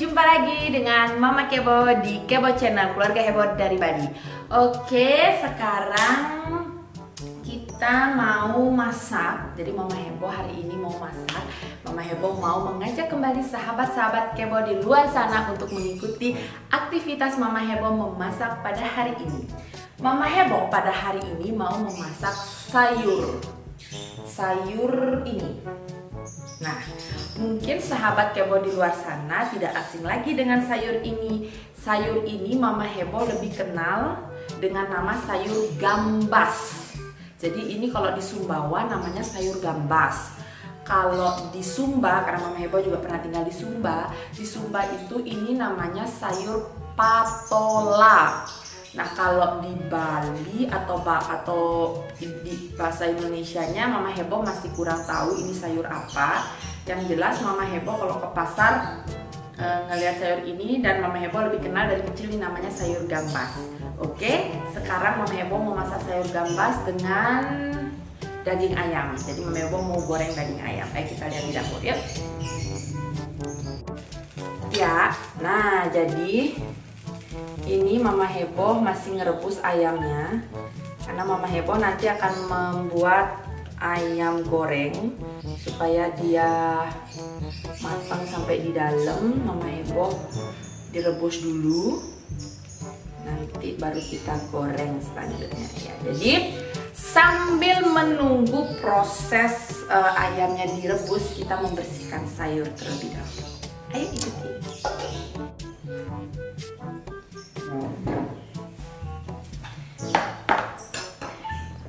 jumpa lagi dengan Mama Kebo di Kebo Channel Keluarga Heboh dari Bali. Oke, sekarang kita mau masak. Jadi Mama Heboh hari ini mau masak. Mama Heboh mau mengajak kembali sahabat-sahabat Kebo di luar sana untuk mengikuti aktivitas Mama Heboh memasak pada hari ini. Mama Heboh pada hari ini mau memasak sayur. Sayur ini Nah, mungkin sahabat kebo di luar sana tidak asing lagi dengan sayur ini. Sayur ini Mama Hebo lebih kenal dengan nama sayur gambas. Jadi ini kalau di Sumbawa namanya sayur gambas. Kalau di Sumba, karena Mama Hebo juga pernah tinggal di Sumba, di Sumba itu ini namanya sayur patola. Nah kalau di Bali atau atau di, bahasa Indonesia-nya Mama Hebo masih kurang tahu ini sayur apa. Yang jelas Mama Hebo kalau ke pasar e, ngelihat sayur ini dan Mama Hebo lebih kenal dari kecil ini namanya sayur gambas. Oke, sekarang Mama Hebo mau masak sayur gambas dengan daging ayam. Jadi Mama Hebo mau goreng daging ayam. Ayo kita lihat di dapur yuk. Ya, nah jadi ini Mama Heboh masih ngerebus ayamnya karena Mama Heboh nanti akan membuat ayam goreng supaya dia matang sampai di dalam. Mama Heboh direbus dulu nanti baru kita goreng selanjutnya ya. Jadi sambil menunggu proses uh, ayamnya direbus kita membersihkan sayur terlebih dahulu. Ayo ikuti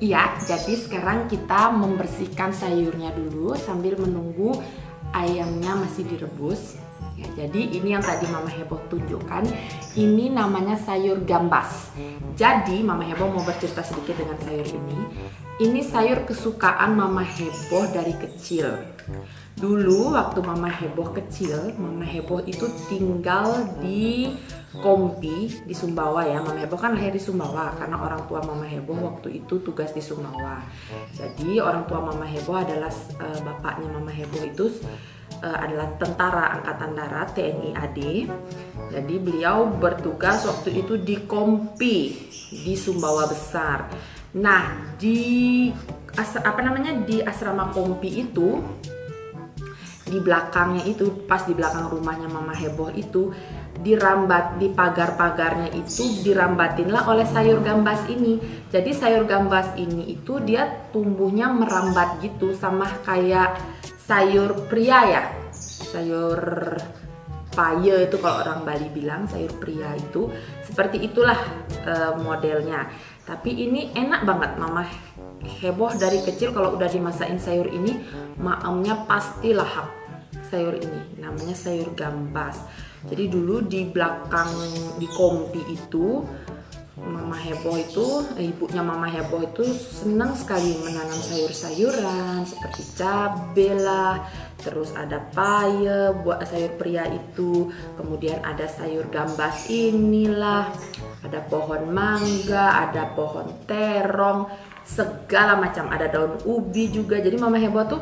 Iya, jadi sekarang kita membersihkan sayurnya dulu sambil menunggu ayamnya masih direbus. Ya, jadi ini yang tadi Mama Heboh tunjukkan, ini namanya sayur gambas. Jadi Mama Heboh mau bercerita sedikit dengan sayur ini. Ini sayur kesukaan Mama Heboh dari kecil. Dulu waktu Mama Heboh kecil, Mama Heboh itu tinggal di Kompi di Sumbawa ya. Mama Heboh kan lahir di Sumbawa karena orang tua Mama Heboh waktu itu tugas di Sumbawa. Jadi orang tua Mama Heboh adalah uh, bapaknya Mama Heboh itu uh, adalah tentara angkatan darat TNI AD jadi beliau bertugas waktu itu di Kompi di Sumbawa besar nah di apa namanya di asrama Kompi itu di belakangnya itu pas di belakang rumahnya Mama Heboh itu dirambat di pagar-pagarnya itu dirambatinlah oleh sayur gambas ini. Jadi sayur gambas ini itu dia tumbuhnya merambat gitu sama kayak sayur pria ya. Sayur paye itu kalau orang Bali bilang sayur pria itu seperti itulah e, modelnya. Tapi ini enak banget mama. Heboh dari kecil kalau udah dimasakin sayur ini maamnya pasti lahap sayur ini. Namanya sayur gambas. Jadi dulu di belakang di kompi itu Mama Heboh itu, eh, ibunya Mama Heboh itu senang sekali menanam sayur-sayuran seperti cabai lah, terus ada paye buat sayur pria itu, kemudian ada sayur gambas inilah, ada pohon mangga, ada pohon terong, segala macam, ada daun ubi juga. Jadi Mama Heboh tuh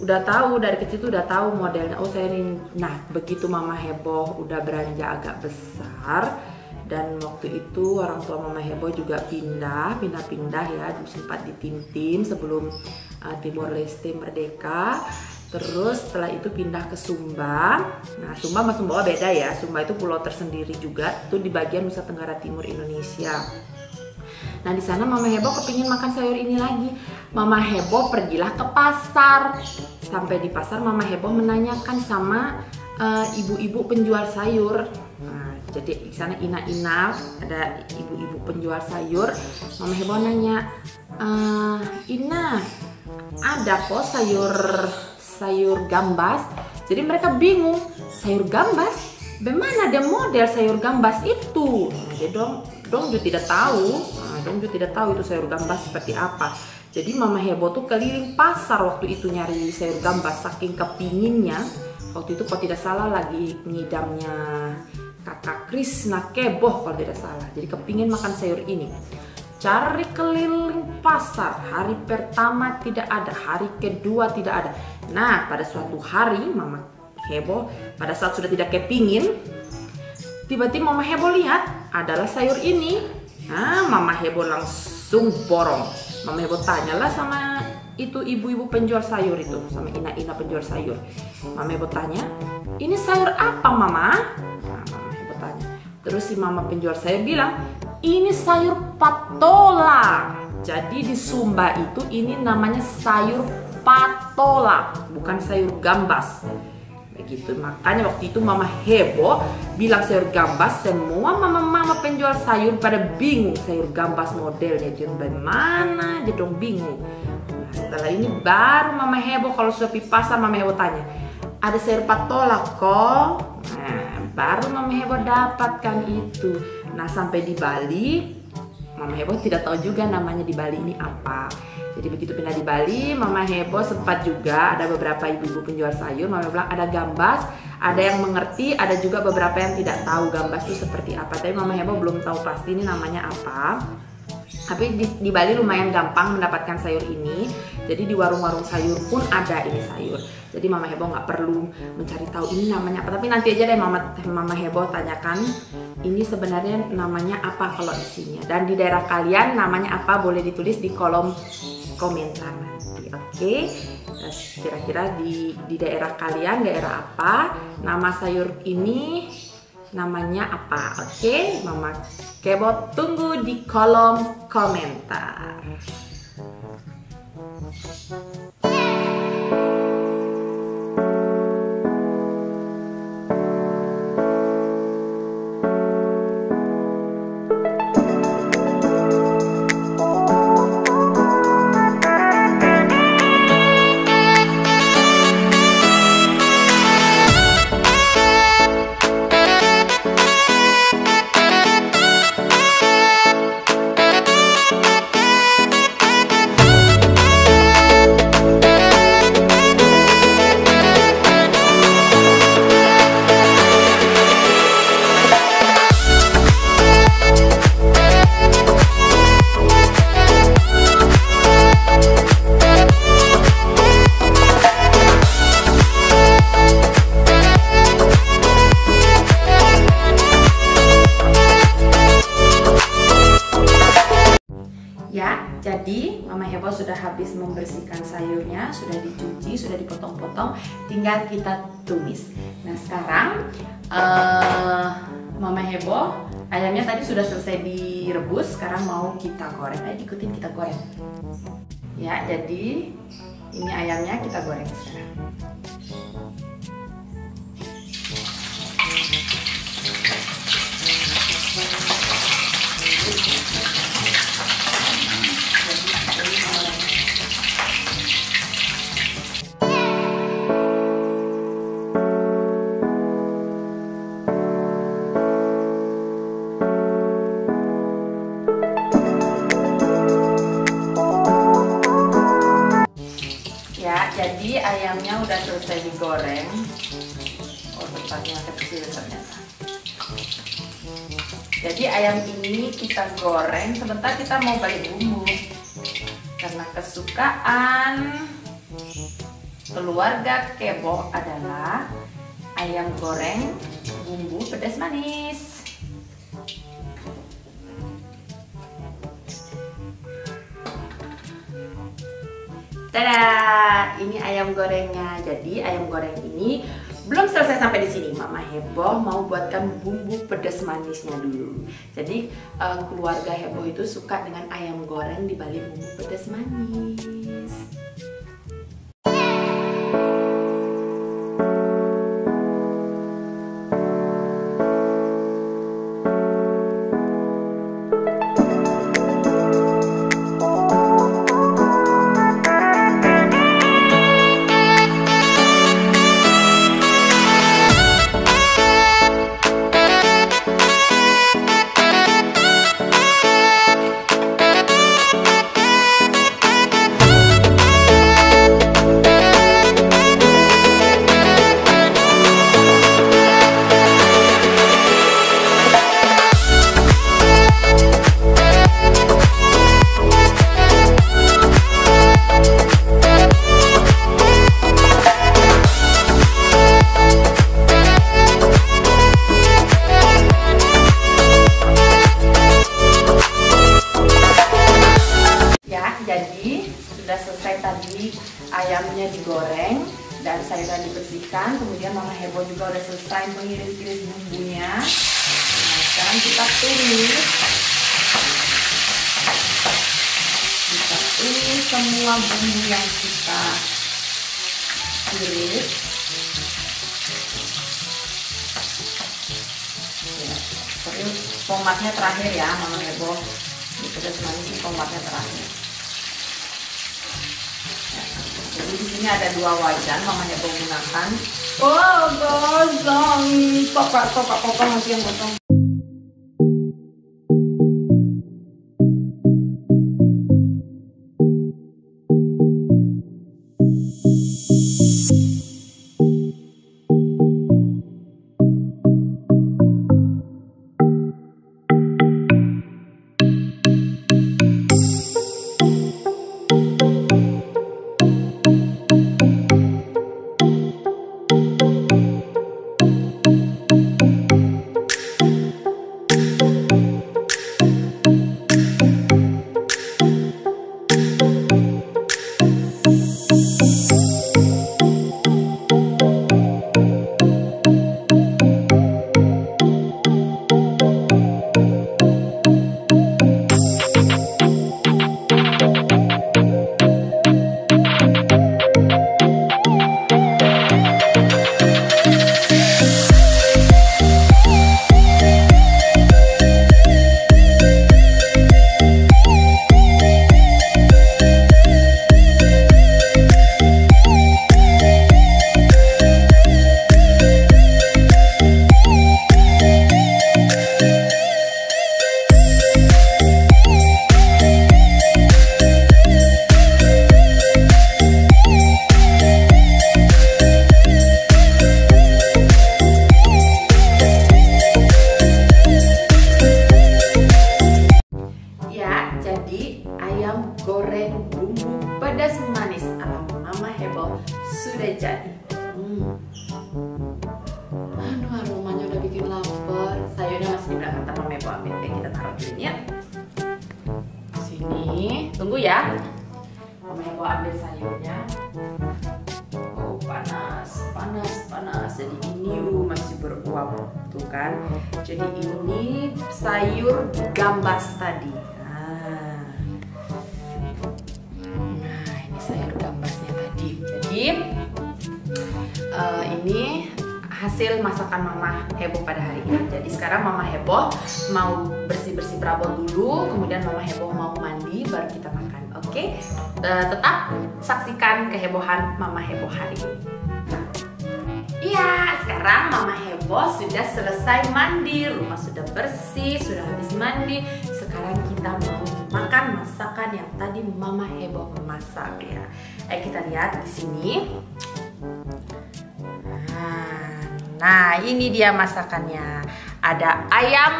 udah tahu dari kecil tuh udah tahu modelnya. Oh saya ini nah begitu mama heboh udah beranjak agak besar dan waktu itu orang tua mama heboh juga pindah pindah-pindah ya. Sempat di tim-tim sebelum uh, Timor Leste merdeka terus setelah itu pindah ke Sumba nah Sumba sama Sumbawa beda ya Sumba itu pulau tersendiri juga itu di bagian Nusa Tenggara Timur Indonesia Nah di sana Mama Heboh kepingin makan sayur ini lagi. Mama Heboh pergilah ke pasar. Sampai di pasar Mama Heboh menanyakan sama eh, ibu-ibu uh, penjual sayur. Nah, jadi di sana Ina-Ina ada ibu-ibu penjual sayur. Mama Heboh nanya, e, Ina ada kok sayur sayur gambas. Jadi mereka bingung sayur gambas. Bagaimana ada model sayur gambas itu? Nah, jadi dong, dong juga tidak tahu. Dong juga tidak tahu itu sayur gambas seperti apa. Jadi mama heboh tuh keliling pasar waktu itu nyari sayur gambas saking kepinginnya. Waktu itu kalau tidak salah lagi ngidamnya kakak Krisna keboh kalau tidak salah. Jadi kepingin makan sayur ini. Cari keliling pasar. Hari pertama tidak ada hari kedua tidak ada nah pada suatu hari mama heboh pada saat sudah tidak kepingin tiba-tiba mama heboh lihat adalah sayur ini. Nah mama heboh langsung borong. Mama heboh tanyalah sama itu ibu-ibu penjual sayur itu sama ina-ina penjual sayur. Mama heboh tanya ini sayur apa mama? Nah, mama heboh tanya. Terus si mama penjual sayur bilang ini sayur patola jadi di Sumba itu ini namanya sayur patola, bukan sayur gambas. Begitu. Makanya waktu itu mama heboh bilang sayur gambas, semua mama-mama penjual sayur pada bingung sayur gambas modelnya. Jadi bagaimana? Jadi dong bingung. Nah, setelah ini baru mama heboh kalau di pasar mama heboh tanya, ada sayur patola kok? Nah, baru mama heboh dapatkan itu. Nah, sampai di Bali Mama Heboh tidak tahu juga namanya di Bali ini apa. Jadi begitu pindah di Bali, Mama Heboh sempat juga ada beberapa ibu-ibu penjual sayur. Mama bilang ada gambas, ada yang mengerti, ada juga beberapa yang tidak tahu gambas itu seperti apa. Tapi Mama Heboh belum tahu pasti ini namanya apa. Tapi di, di Bali lumayan gampang mendapatkan sayur ini. Jadi di warung-warung sayur pun ada ini sayur. Jadi Mama Heboh nggak perlu mencari tahu ini namanya apa. Tapi nanti aja deh Mama Mama Heboh tanyakan ini sebenarnya namanya apa kalau isinya. Dan di daerah kalian namanya apa boleh ditulis di kolom komentar nanti. Oke. Okay? Kira-kira di di daerah kalian daerah apa nama sayur ini namanya apa oke okay? mama kebot tunggu di kolom komentar kita tumis. Nah sekarang uh, Mama Hebo ayamnya tadi sudah selesai direbus, sekarang mau kita goreng. Ayo ikutin kita goreng. Ya jadi ini ayamnya kita goreng sekarang. Sebentar kita mau balik bumbu. Karena kesukaan keluarga kebo adalah ayam goreng bumbu pedas manis. Tada, ini ayam gorengnya. Jadi ayam goreng ini belum selesai sampai di sini. Mama heboh mau buatkan bumbu pedas manisnya dulu. Jadi uh, keluarga heboh itu suka dengan ayam goreng di balik bumbu pedas manis. tadi ayamnya digoreng dan sayurnya dibersihkan. Kemudian Mama Hebo juga udah selesai mengiris-iris bumbunya. Nah, sekarang kita tumis. Kita tumis semua bumbu yang kita iris. Ya, Terus tomatnya terakhir ya Mama Hebo. Ini pedas manis tomatnya terakhir jadi di sini ada dua wajan mama heboh gunakan oh gosong tokak tokak potong nanti yang potong sudah jadi. Hmm. Aduh, aromanya udah bikin lapar. Sayurnya masih di belakang tanpa mebo ambil. Eh, kita taruh dulu ya. Sini, tunggu ya. Mebo ambil sayurnya. Oh, panas, panas, panas. Jadi ini uh, masih beruap tuh kan. Jadi ini sayur gambas tadi. Sayur gambasnya tadi. Jadi uh, ini hasil masakan Mama Heboh pada hari ini. Jadi sekarang Mama Heboh mau bersih-bersih perabot dulu, kemudian Mama Heboh mau mandi, baru kita makan. Oke? Okay? Uh, tetap saksikan kehebohan Mama Heboh hari ini. Iya, sekarang Mama Heboh sudah selesai mandi, rumah sudah bersih, sudah habis mandi. Sekarang kita mau makan masakan yang tadi Mama Heboh memasak ya. Ayo kita lihat di sini. Nah, ini dia masakannya. Ada ayam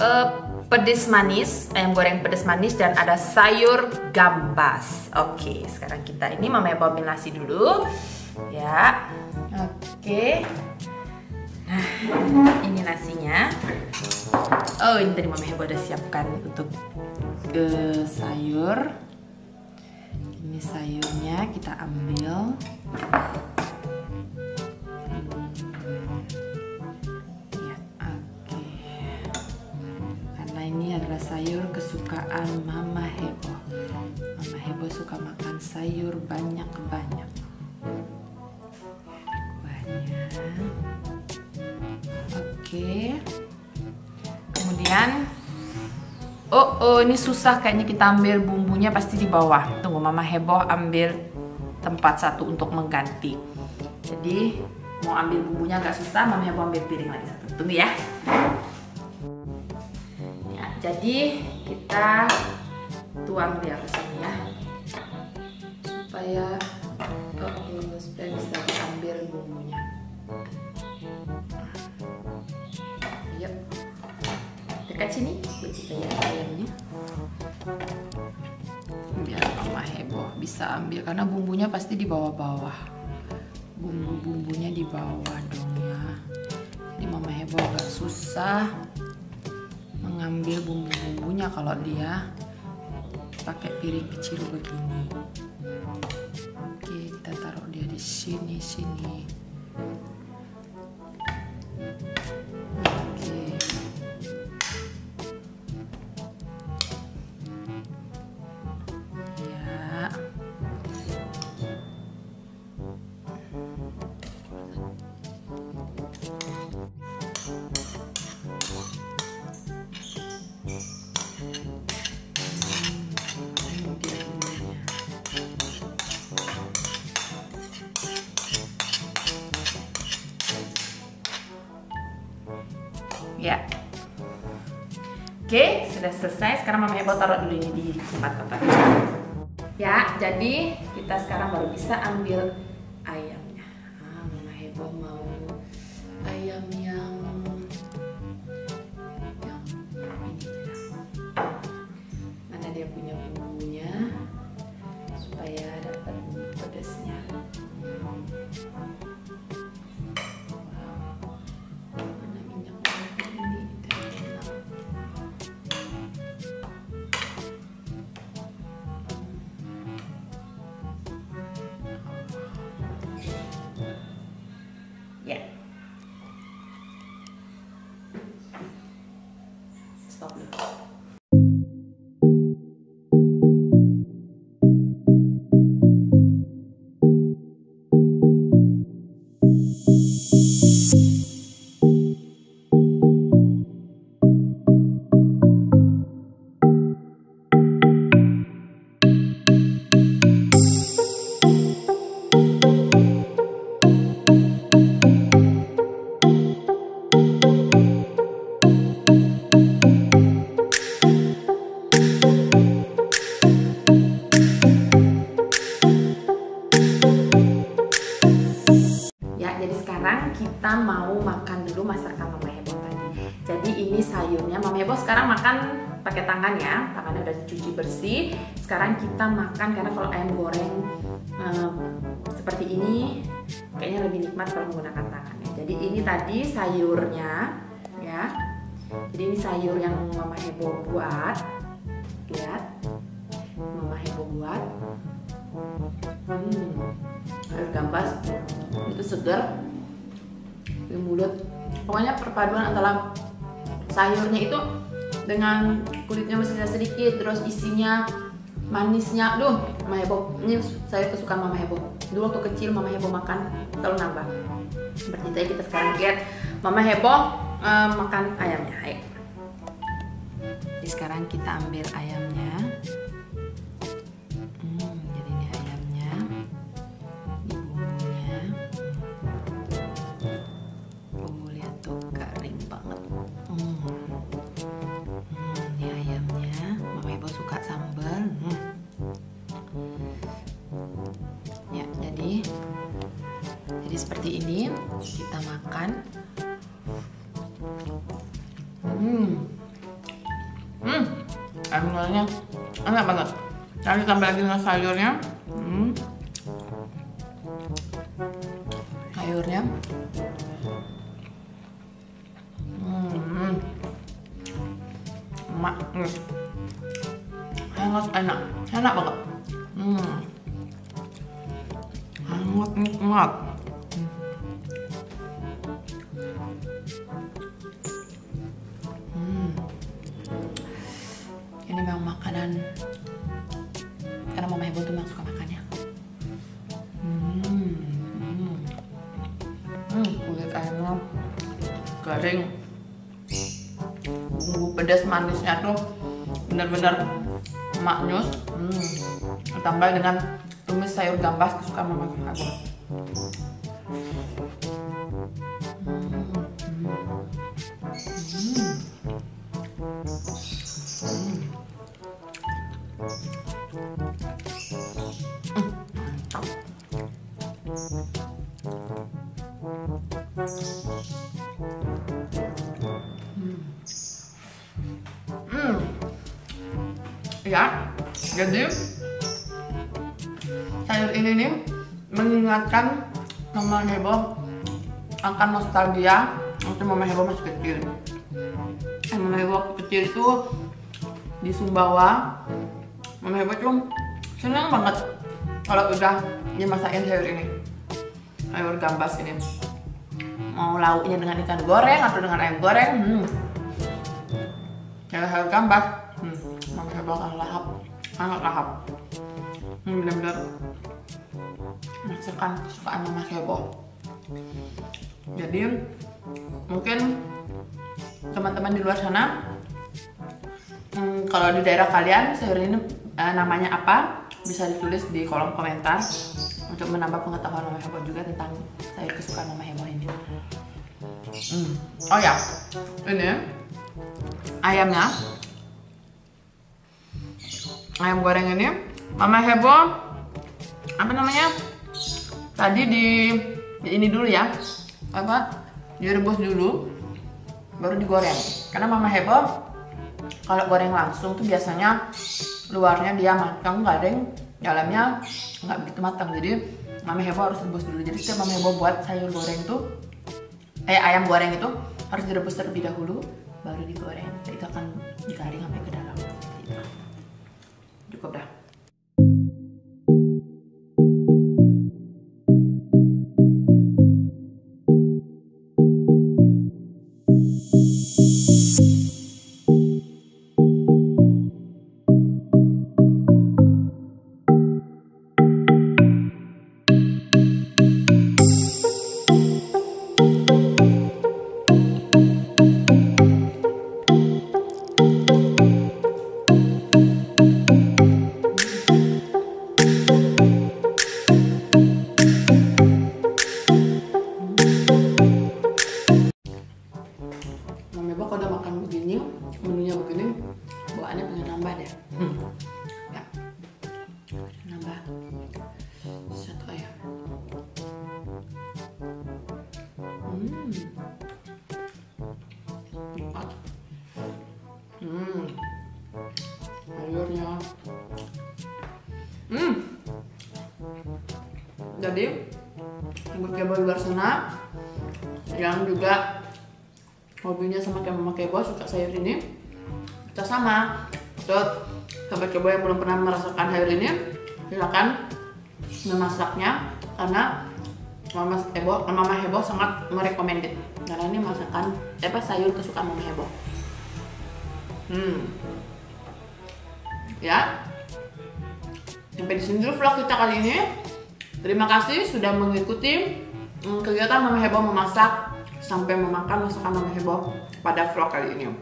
uh, pedes manis, ayam goreng pedes manis dan ada sayur gambas. Oke, sekarang kita ini mama ambil nasi dulu. Ya. Oke. Nah, ini nasinya. Oh, ini tadi mama udah siapkan untuk uh, sayur. Ini sayurnya kita ambil. sayur kesukaan Mama Hebo. Mama Hebo suka makan sayur banyak-banyak. Banyak. Oke. Kemudian Oh, oh, ini susah kayaknya kita ambil bumbunya pasti di bawah. Tunggu Mama Heboh ambil tempat satu untuk mengganti. Jadi mau ambil bumbunya agak susah, Mama Heboh ambil piring lagi satu. Tunggu ya. Jadi kita tuang dia ke sini ya supaya oh, supaya bisa diambil bumbunya. Yuk, dekat sini bisa ambil karena bumbunya pasti di bawah-bawah. Bumbu-bumbunya di bawah dong ya. Jadi mama heboh agak susah mengambil bumbu-bumbunya kalau dia pakai piring kecil begini oke kita taruh dia di sini sini selesai. Sekarang Mama Hebo taruh dulu ini di tempat kotor. Ya, jadi kita sekarang baru bisa ambil ayamnya. Ah, Mama Hebo mau ayam yang makan karena kalau ayam goreng em, seperti ini kayaknya lebih nikmat kalau menggunakan tangan ya. Jadi ini tadi sayurnya ya. Jadi ini sayur yang Mama Hebo buat. Lihat. Mama Hebo buat. Hmm. Sayur gambas itu segar di mulut pokoknya perpaduan antara sayurnya itu dengan kulitnya masih sedikit terus isinya manisnya aduh mama heboh. Ini saya kesukaan mama heboh. Dulu waktu kecil mama heboh makan selalu nambah. Seperti itu kita sekarang lihat. Mama heboh eh, makan ayamnya. Ayo. Jadi sekarang kita ambil ayamnya Lalu tambah lagi dengan sayurnya. Hmm. Sayurnya. Hmm. Manis. Hangat enak. Enak banget. Hmm. Hangat nikmat. Hmm. Ini memang makanan karena mama ibu tuh memang suka makannya hmm, hmm. hmm kulit ayamnya garing bumbu pedas manisnya tuh benar-benar maknyus hmm. ditambah dengan tumis sayur gambas kesukaan mama aku hmm. Ya, jadi sayur ini nih mengingatkan Mama Hebo akan nostalgia waktu Mama Hebo masih kecil. Mama Hebo waktu kecil itu di Sumbawa Mama Hebo tuh senang banget kalau udah dimasakin sayur ini sayur gambas ini mau lauknya dengan ikan goreng atau dengan ayam goreng hmm. ya sayur gambas hmm. Kan lahap sangat lahap hmm, benar-benar masakan kesukaan mama heboh jadi mungkin teman-teman di luar sana hmm, kalau di daerah kalian sayur ini eh, namanya apa bisa ditulis di kolom komentar untuk menambah pengetahuan Mama Heboh juga tentang sayur kesukaan Mama Heboh ini. Hmm. Oh ya, ini ayamnya, ayam goreng ini, Mama Heboh. Apa namanya? Tadi di, di ini dulu ya, apa? Direbus dulu, baru digoreng. Karena Mama Heboh kalau goreng langsung tuh biasanya luarnya dia matang garing dalamnya nggak begitu matang. Jadi mama heboh harus rebus dulu. Jadi setiap mama heboh buat sayur goreng tuh eh ayam goreng itu harus direbus terlebih dahulu baru digoreng. Itu akan digaring sampai ke dalam podar. Hobinya sama kayak mama kebo suka sayur ini kita sama. Untuk sahabat kebo yang belum pernah merasakan sayur ini silakan memasaknya karena mama heboh mama heboh sangat merekomended. Karena ini masakan apa sayur kesukaan mama heboh. Hmm. Ya. Sampai di sini dulu vlog kita kali ini. Terima kasih sudah mengikuti hmm, kegiatan mama heboh memasak sampai memakan masakan mama heboh pada vlog kali ini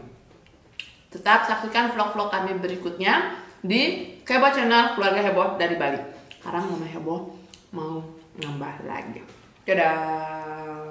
tetap saksikan vlog-vlog kami berikutnya di Heboh Channel Keluarga Heboh dari Bali. Sekarang Mama Heboh mau nambah lagi. Dadah.